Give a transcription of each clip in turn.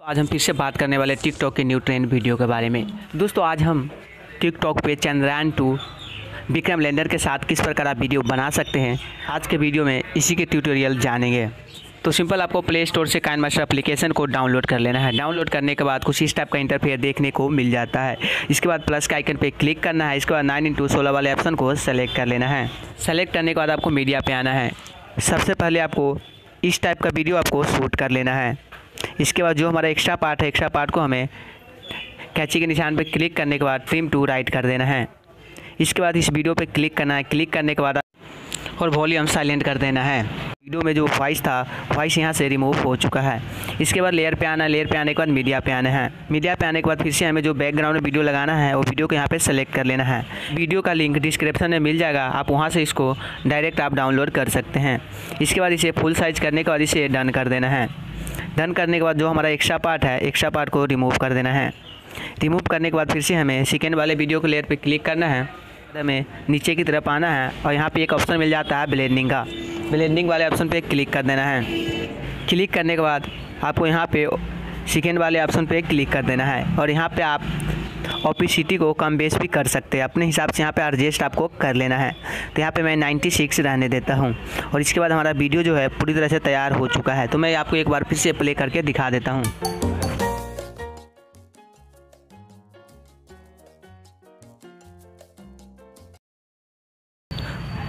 तो आज हम फिर से बात करने वाले टिकटॉक के न्यू ट्रेंड वीडियो के बारे में। दोस्तों, आज हम टिकटॉक पे चंद्रयान टू विक्रम लैंडर के साथ किस प्रकार आप वीडियो बना सकते हैं, आज के वीडियो में इसी के ट्यूटोरियल जानेंगे। तो सिंपल आपको प्ले स्टोर से काइन मास्टर एप्लीकेशन को डाउनलोड कर लेना है। डाउनलोड करने के बाद कुछ इस टाइप का इंटरफेयर देखने को मिल जाता है। इसके बाद प्लस के आइकन पे क्लिक करना है। इसके बाद नाइन इंटू सोलह वाले ऑप्शन को सेलेक्ट कर लेना है। सेलेक्ट करने के बाद आपको मीडिया पे आना है। सबसे पहले आपको इस टाइप का वीडियो आपको शूट कर लेना है। इसके बाद जो हमारा एक्स्ट्रा पार्ट है एक्स्ट्रा पार्ट को हमें कैची के निशान पर क्लिक करने के बाद ट्रिम टू राइट कर देना है। इसके बाद इस वीडियो पर क्लिक करना है क्लिक करने के बाद और वॉल्यूम साइलेंट कर देना है। वीडियो में जो वॉइस था वॉइस यहाँ से रिमूव हो चुका है। इसके बाद लेयर पे आना है लेयर पे आने के बाद मीडिया पे आना है। मीडिया पे आने के बाद फिर से हमें जो बैकग्राउंड में वीडियो लगाना है, वो वीडियो को यहाँ पे सेलेक्ट कर लेना है। वीडियो का लिंक डिस्क्रिप्शन में मिल जाएगा, आप वहाँ से इसको डायरेक्ट आप डाउनलोड कर सकते हैं। इसके बाद इसे फुल साइज़ करने के बाद इसे डन कर देना है। डन करने के बाद जो हमारा एक्स्ट्रा पार्ट है एक्स्ट्रा पार्ट को रिमूव कर देना है। रिमूव करने के बाद फिर से हमें सेकेंड वाले वीडियो को लेयर पर क्लिक करना है। हमें नीचे की तरफ़ आना है और यहाँ पे एक ऑप्शन मिल जाता है ब्लेंडिंग का। ब्लेंडिंग वाले ऑप्शन पे क्लिक कर देना है। क्लिक करने के बाद आपको यहाँ पे सेकेंड वाले ऑप्शन पे क्लिक कर देना है। और यहाँ पे आप ओपिसिटी को कम बेस भी कर सकते हैं। अपने हिसाब से यहाँ पे एडजस्ट आपको कर लेना है। तो यहाँ पे मैं 96 रहने देता हूँ। और इसके बाद हमारा वीडियो जो है पूरी तरह से तैयार हो चुका है। तो मैं आपको एक बार फिर से प्ले करके दिखा देता हूँ।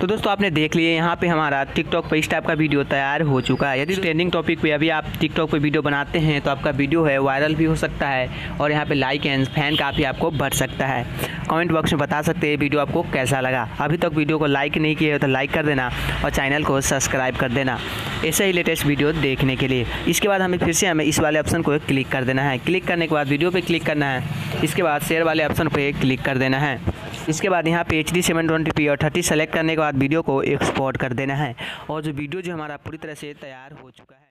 तो दोस्तों आपने देख लिए, यहाँ पे हमारा टिकटॉक पर इस टाइप का वीडियो तैयार हो चुका है। यदि ट्रेंडिंग टॉपिक पे अभी आप टिकटॉक पे वीडियो बनाते हैं तो आपका वीडियो है वायरल भी हो सकता है और यहाँ पे लाइक एंड फ़ैन काफ़ी आपको बढ़ सकता है। कमेंट बॉक्स में बता सकते हैं वीडियो आपको कैसा लगा। अभी तक वीडियो को लाइक नहीं किए तो लाइक कर देना और चैनल को सब्सक्राइब कर देना। ऐसे ही लेटेस्ट वीडियो देखने के लिए। इसके बाद हमें फिर से हमें इस वाले ऑप्शन को क्लिक कर देना है। क्लिक करने के बाद वीडियो पर क्लिक करना है। इसके बाद शेयर वाले ऑप्शन पर क्लिक कर देना है। इसके बाद यहाँ पे H D seven twenty P और थर्टी सेलेक्ट करने के बाद वीडियो को एक्सपोर्ट कर देना है। और जो वीडियो जो हमारा पूरी तरह से तैयार हो चुका है